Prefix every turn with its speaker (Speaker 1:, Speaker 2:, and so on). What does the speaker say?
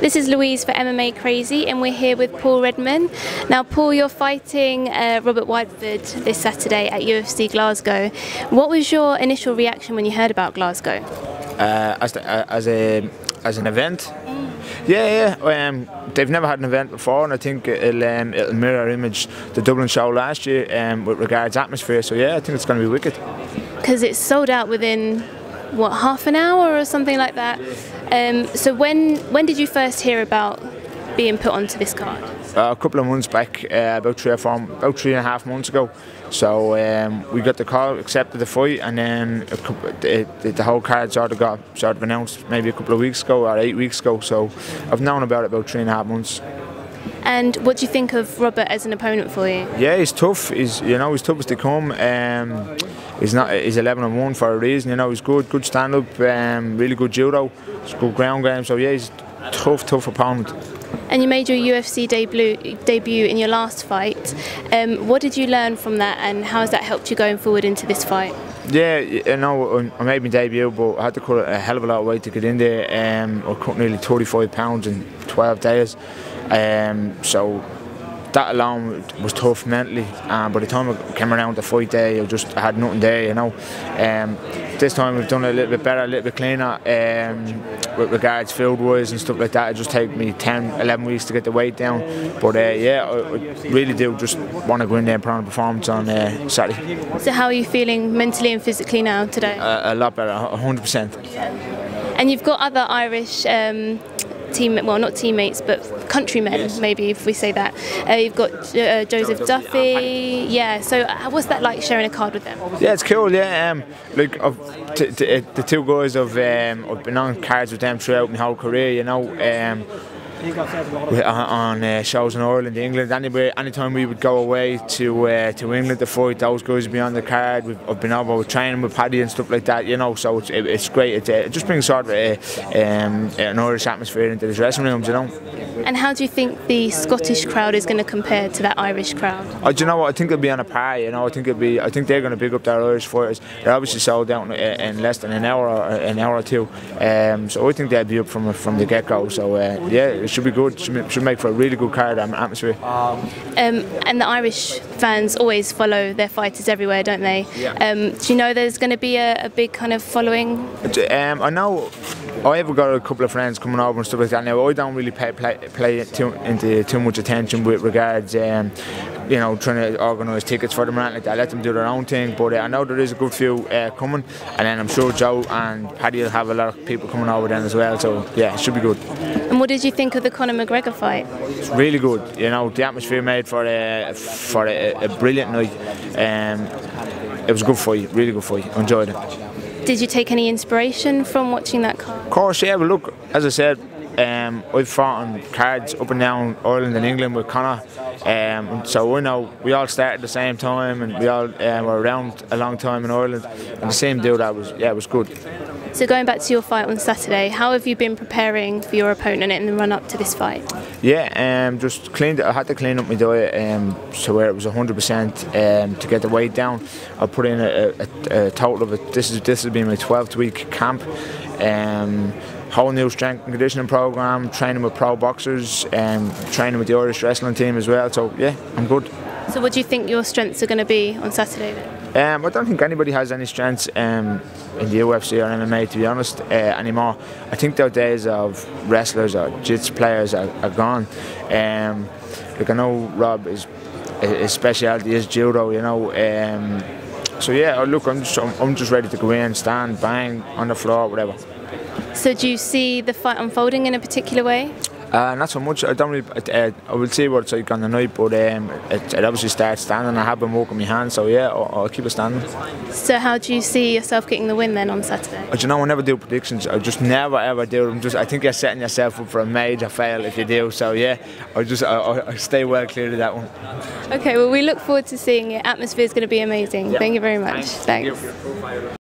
Speaker 1: This is Louise for MMA Crazy, and we're here with Paul Redmond. Now, Paul, you're fighting uh, Robert Whiteford this Saturday at UFC Glasgow. What was your initial reaction when you heard about Glasgow?
Speaker 2: Uh, as, the, uh, as a as an event, yeah, yeah. Um, they've never had an event before, and I think it'll, um, it'll mirror image the Dublin show last year um, with regards atmosphere. So yeah, I think it's going to be wicked.
Speaker 1: Because it's sold out within what half an hour or something like that. Um, so when when did you first hear about being put onto this card?
Speaker 2: Uh, a couple of months back, uh, about three or four, about three and a half months ago. So um, we got the call, accepted the fight, and then couple, the, the, whole card sort of got sort of announced maybe a couple of weeks ago or eight weeks ago. So I've known about it about three and a half months.
Speaker 1: And what do you think of Robert as an opponent for you?
Speaker 2: Yeah, he's tough. He's you know he's tough as they come. Um, he's not he's 11 and one for a reason. You know he's good, good stand up, um, really good judo, he's good ground game. So yeah, he's tough, tough opponent.
Speaker 1: And you made your UFC debut debut in your last fight. Um, what did you learn from that, and how has that helped you going forward into this fight?
Speaker 2: Yeah, you know, I made my debut, but I had to cut a hell of a lot of weight to get in there. Um, I cut nearly 35 pounds in 12 days. Um, so that alone was tough mentally. And by the time I came around the fight day, I just I had nothing there, you know. Um, this time we've done a little bit better, a little bit cleaner um, with regards field wise and stuff like that. It just took me 10, 11 weeks to get the weight down. But uh, yeah, I, I, really do just want to go in there and put on a performance on uh, Saturday.
Speaker 1: So how are you feeling mentally and physically now today?
Speaker 2: Uh, a lot better, 100%.
Speaker 1: And you've got other Irish um, team, well, not teammates, but countrymen, yes. maybe if we say that. Uh, you've got uh, Joseph Duffy, yeah. So uh, what's that like sharing a card with them?
Speaker 2: Yeah, it's cool. Yeah, um, t- uh, the two guys have um, I've been on cards with them throughout my whole career. You know. Um, on uh, shows in Ireland, England. Anyway, anytime we would go away to uh, to England to fight, those guys would be on the card. We've, I've been over with training with Paddy and stuff like that, you know. So it's, it, it's great. It, uh, it, just brings sort of a, um, an Irish atmosphere into the dressing rooms, you know.
Speaker 1: And how do you think the Scottish crowd is going to compare to that Irish crowd?
Speaker 2: Oh, do you know what? I think they'll be on a par. You know, I think it'll be. I think they're going to pick up their Irish fighters. They're obviously sold out in, in less than an hour, or an hour or two. Um, so I think they'll be up from from the get go. So uh, yeah, it should be good. Should should make for a really good card atmosphere. Um,
Speaker 1: and the Irish fans always follow their fighters everywhere, don't they?
Speaker 2: Yeah.
Speaker 1: Um, do you know there's going to be a, a, big kind of following?
Speaker 2: Um, I know. I have got a couple of friends coming over and stuff like that. Now I don't really pay, play, play too, into too much attention with regards um, you know, trying to organise tickets for them and like that. Let them do their own thing. But uh, I know there is a good few uh, coming, and then I'm sure Joe and Paddy will have a lot of people coming over then as well. So yeah, it should be good.
Speaker 1: And what did you think of the Conor McGregor fight?
Speaker 2: It's really good. You know, the atmosphere made for a for a, a brilliant night. Um, it was a good fight, really good fight. I enjoyed it.
Speaker 1: Did you take any inspiration from watching that card?
Speaker 2: Of course, yeah. Look, as I said, um, I've fought on cards up and down Ireland and England with Conor. Um, so we know we all started at the same time and we all um, were around a long time in Ireland. And the same deal that was yeah, it was good.
Speaker 1: So going back to your fight on Saturday, how have you been preparing for your opponent in the run up to this fight?
Speaker 2: Yeah, um, just cleaned. I had to clean up my diet um, so where it was 100% um, to get the weight down. I put in a, a, a total of it. This is this has been my 12th week camp. Um, whole new strength and conditioning program, training with pro boxers, um, training with the Irish wrestling team as well. So yeah, I'm good.
Speaker 1: So what do you think your strengths are going to be on Saturday
Speaker 2: then? Um, I don't think anybody has any strengths um, in the UFC or MMA, to be honest, uh, anymore. I think the days of wrestlers or jiu-jitsu players are, are gone. Um, like I know Rob is his specialty is judo, you know. Um, so yeah, look, I'm just I'm just ready to go in, stand, bang on the floor, whatever.
Speaker 1: So do you see the fight unfolding in a particular way?
Speaker 2: Uh, not so much. I don't really. Uh, I will see what it's like on the night, but um, it, it, obviously starts standing. I have been working my hands, so yeah, I'll, I'll, keep it standing.
Speaker 1: So how do you see yourself getting the win then on Saturday?
Speaker 2: Uh, you know, I never do predictions. I just never ever do them. Just I think you're setting yourself up for a major fail if you do. So yeah, I just I, I stay well clear of that one.
Speaker 1: Okay, well we look forward to seeing it. Atmosphere is going to be amazing. Thank you very much. Thanks. Thank